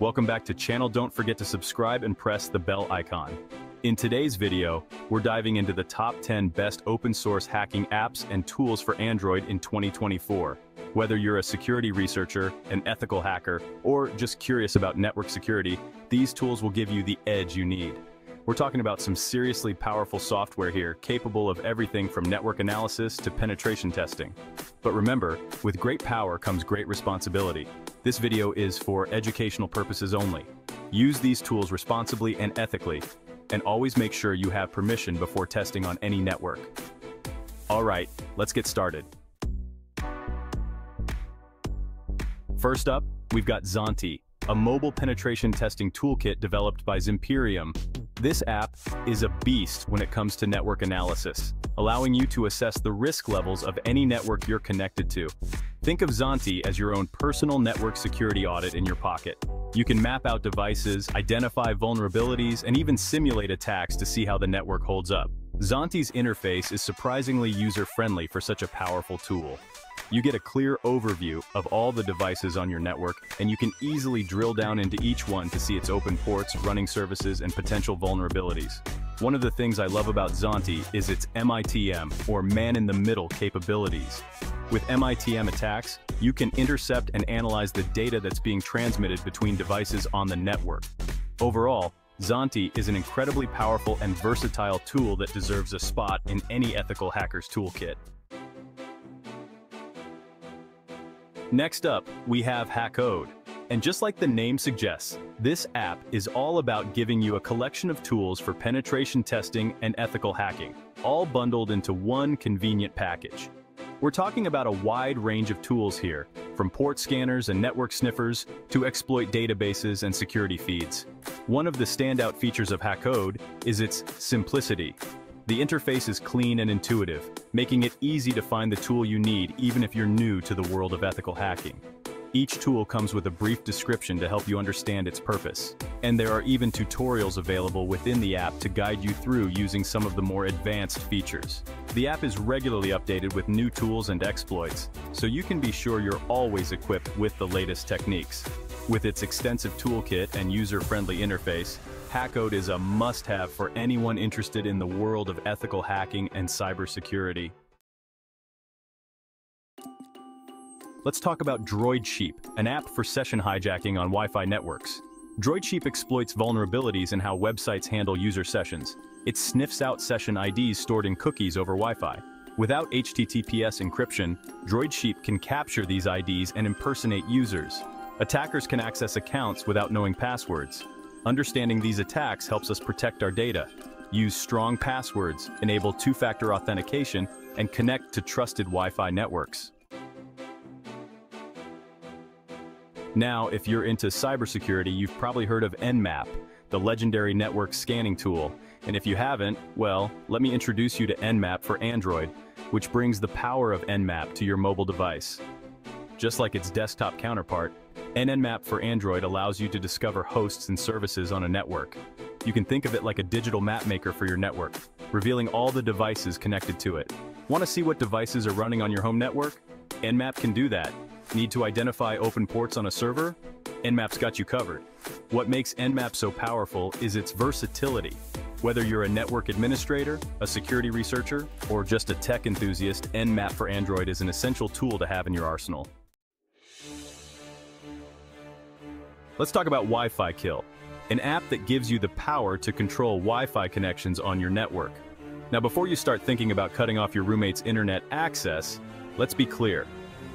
Welcome back to channel. Don't forget to subscribe and press the bell icon. In today's video, we're diving into the top 10 best open source hacking apps and tools for Android in 2024. Whether you're a security researcher, an ethical hacker, or just curious about network security, these tools will give you the edge you need. We're talking about some seriously powerful software here, capable of everything from network analysis to penetration testing. But remember, with great power comes great responsibility. This video is for educational purposes only. Use these tools responsibly and ethically, and always make sure you have permission before testing on any network. Alright, let's get started. First up, we've got zANTI, a mobile penetration testing toolkit developed by Zimperium. This app is a beast when it comes to network analysis, allowing you to assess the risk levels of any network you're connected to. Think of zANTI as your own personal network security audit in your pocket. You can map out devices, identify vulnerabilities, and even simulate attacks to see how the network holds up. zANTI's interface is surprisingly user-friendly for such a powerful tool. You get a clear overview of all the devices on your network, and you can easily drill down into each one to see its open ports, running services, and potential vulnerabilities. One of the things I love about zANTI is its MITM, or man-in-the-middle capabilities. With MITM attacks, you can intercept and analyze the data that's being transmitted between devices on the network. Overall, zANTI is an incredibly powerful and versatile tool that deserves a spot in any ethical hacker's toolkit. Next up, we have Hackode. And just like the name suggests, this app is all about giving you a collection of tools for penetration testing and ethical hacking, all bundled into one convenient package. We're talking about a wide range of tools here, from port scanners and network sniffers to exploit databases and security feeds. One of the standout features of Hackode is its simplicity. The interface is clean and intuitive, making it easy to find the tool you need even if you're new to the world of ethical hacking. Each tool comes with a brief description to help you understand its purpose. And there are even tutorials available within the app to guide you through using some of the more advanced features. The app is regularly updated with new tools and exploits, so you can be sure you're always equipped with the latest techniques. With its extensive toolkit and user-friendly interface, Hackode is a must-have for anyone interested in the world of ethical hacking and cybersecurity. Let's talk about DroidSheep, an app for session hijacking on Wi-Fi networks. DroidSheep exploits vulnerabilities in how websites handle user sessions. It sniffs out session IDs stored in cookies over Wi-Fi. Without HTTPS encryption, DroidSheep can capture these IDs and impersonate users. Attackers can access accounts without knowing passwords. Understanding these attacks helps us protect our data. Use strong passwords, enable two-factor authentication, and connect to trusted Wi-Fi networks. Now, if you're into cybersecurity, you've probably heard of Nmap, the legendary network scanning tool. And if you haven't, well, let me introduce you to Nmap for Android, which brings the power of Nmap to your mobile device. Just like its desktop counterpart, Nmap for Android allows you to discover hosts and services on a network. You can think of it like a digital map maker for your network, revealing all the devices connected to it. Want to see what devices are running on your home network? Nmap can do that. Need to identify open ports on a server? Nmap's got you covered. What makes Nmap so powerful is its versatility. Whether you're a network administrator, a security researcher, or just a tech enthusiast, Nmap for Android is an essential tool to have in your arsenal. Let's talk about WiFiKill, an app that gives you the power to control Wi-Fi connections on your network. Now before you start thinking about cutting off your roommate's internet access, let's be clear.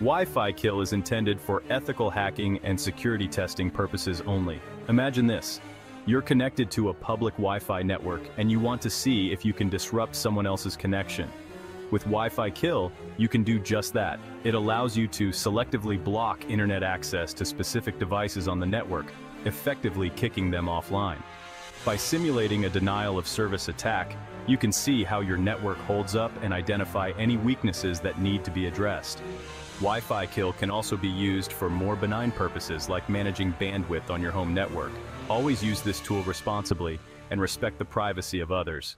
WiFiKill is intended for ethical hacking and security testing purposes only. Imagine this. You're connected to a public Wi-Fi network and you want to see if you can disrupt someone else's connection. With WiFiKill, you can do just that. It allows you to selectively block internet access to specific devices on the network, effectively kicking them offline. By simulating a denial of service attack, you can see how your network holds up and identify any weaknesses that need to be addressed. WiFiKill can also be used for more benign purposes like managing bandwidth on your home network. Always use this tool responsibly and respect the privacy of others.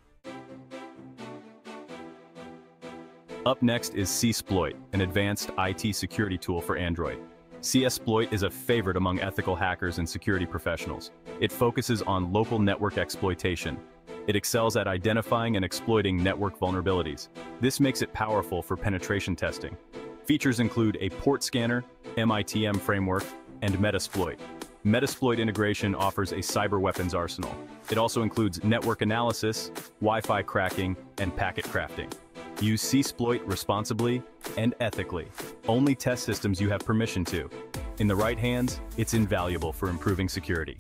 Up next is CSploit, an advanced IT security tool for Android. CSploit is a favorite among ethical hackers and security professionals. It focuses on local network exploitation. It excels at identifying and exploiting network vulnerabilities. This makes it powerful for penetration testing. Features include a port scanner, MITM framework, and Metasploit. Metasploit integration offers a cyber weapons arsenal. It also includes network analysis, Wi-Fi cracking, and packet crafting. Use CSploit responsibly and ethically. Only test systems you have permission to. In the right hands, it's invaluable for improving security.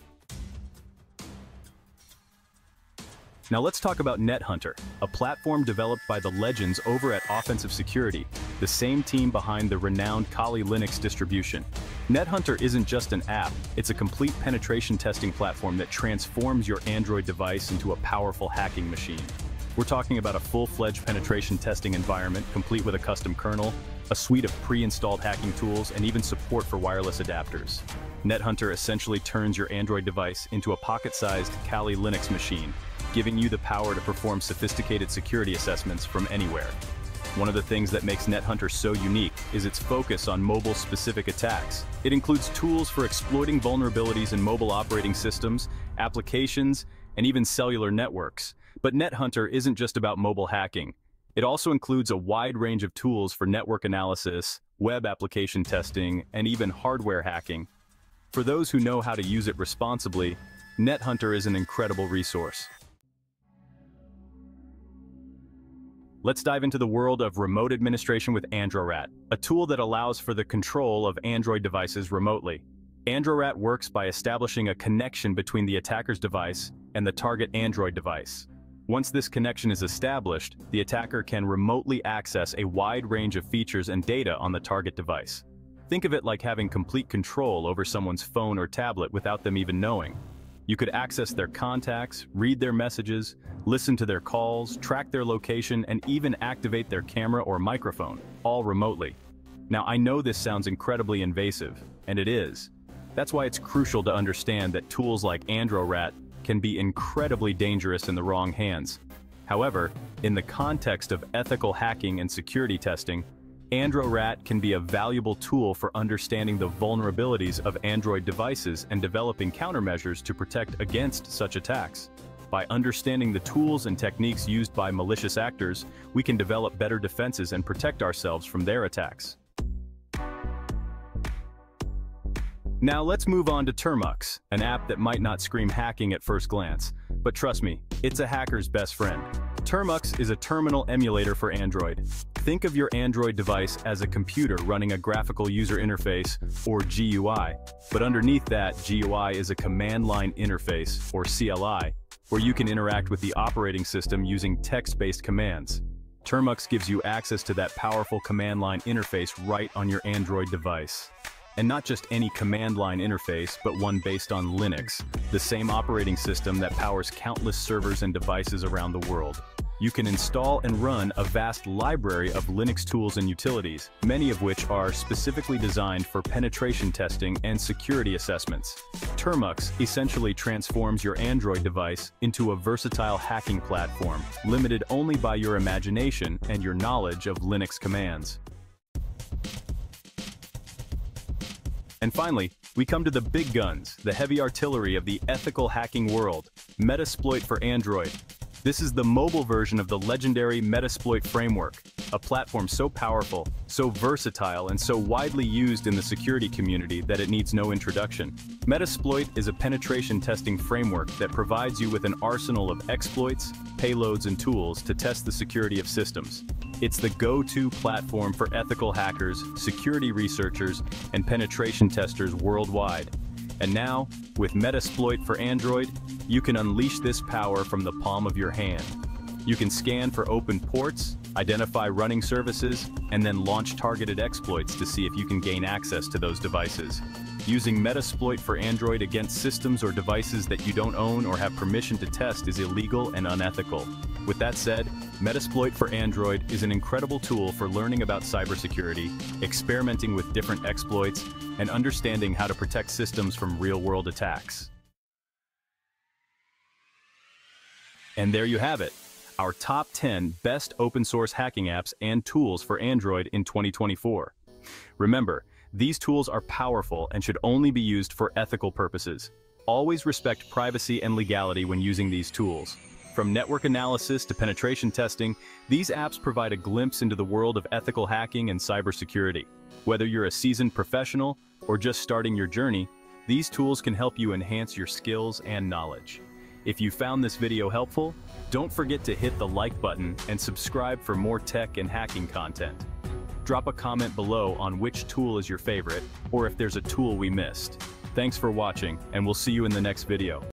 Now let's talk about NetHunter, a platform developed by the legends over at Offensive Security, the same team behind the renowned Kali Linux distribution. NetHunter isn't just an app, it's a complete penetration testing platform that transforms your Android device into a powerful hacking machine. We're talking about a full-fledged penetration testing environment complete with a custom kernel, a suite of pre-installed hacking tools, and even support for wireless adapters. NetHunter essentially turns your Android device into a pocket-sized Kali Linux machine, giving you the power to perform sophisticated security assessments from anywhere. One of the things that makes NetHunter so unique is its focus on mobile-specific attacks. It includes tools for exploiting vulnerabilities in mobile operating systems, applications, and even cellular networks. But NetHunter isn't just about mobile hacking. It also includes a wide range of tools for network analysis, web application testing, and even hardware hacking. For those who know how to use it responsibly, NetHunter is an incredible resource. Let's dive into the world of remote administration with Androrat, a tool that allows for the control of Android devices remotely. Androrat works by establishing a connection between the attacker's device and the target Android device. Once this connection is established, the attacker can remotely access a wide range of features and data on the target device. Think of it like having complete control over someone's phone or tablet without them even knowing. You could access their contacts, read their messages, listen to their calls, track their location, and even activate their camera or microphone, all remotely. Now I know this sounds incredibly invasive, and it is. That's why it's crucial to understand that tools like Androrat can be incredibly dangerous in the wrong hands. However, in the context of ethical hacking and security testing, Androrat can be a valuable tool for understanding the vulnerabilities of Android devices and developing countermeasures to protect against such attacks. By understanding the tools and techniques used by malicious actors, we can develop better defenses and protect ourselves from their attacks. Now let's move on to Termux, an app that might not scream hacking at first glance. But trust me, it's a hacker's best friend. Termux is a terminal emulator for Android. Think of your Android device as a computer running a graphical user interface, or GUI. But underneath that, GUI is a command line interface, or CLI, where you can interact with the operating system using text-based commands. Termux gives you access to that powerful command line interface right on your Android device. And not just any command line interface, but one based on Linux, the same operating system that powers countless servers and devices around the world. You can install and run a vast library of Linux tools and utilities, many of which are specifically designed for penetration testing and security assessments. Termux essentially transforms your Android device into a versatile hacking platform, limited only by your imagination and your knowledge of Linux commands. And finally, we come to the big guns, the heavy artillery of the ethical hacking world, Metasploit for Android. This is the mobile version of the legendary Metasploit framework, a platform so powerful, so versatile, and so widely used in the security community that it needs no introduction. Metasploit is a penetration testing framework that provides you with an arsenal of exploits, payloads, and tools to test the security of systems. It's the go-to platform for ethical hackers, security researchers, and penetration testers worldwide. And now, with Metasploit for Android, you can unleash this power from the palm of your hand. You can scan for open ports, identify running services, and then launch targeted exploits to see if you can gain access to those devices. Using Metasploit for Android against systems or devices that you don't own or have permission to test is illegal and unethical. With that said, Metasploit for Android is an incredible tool for learning about cybersecurity, experimenting with different exploits, and understanding how to protect systems from real-world attacks. And there you have it, our top 10 best open source hacking apps and tools for Android in 2024. Remember, These tools are powerful and should only be used for ethical purposes. Always respect privacy and legality when using these tools. From network analysis to penetration testing, these apps provide a glimpse into the world of ethical hacking and cybersecurity. Whether you're a seasoned professional or just starting your journey, these tools can help you enhance your skills and knowledge. If you found this video helpful, don't forget to hit the like button and subscribe for more tech and hacking content. Drop a comment below on which tool is your favorite, or if there's a tool we missed. Thanks for watching, and we'll see you in the next video.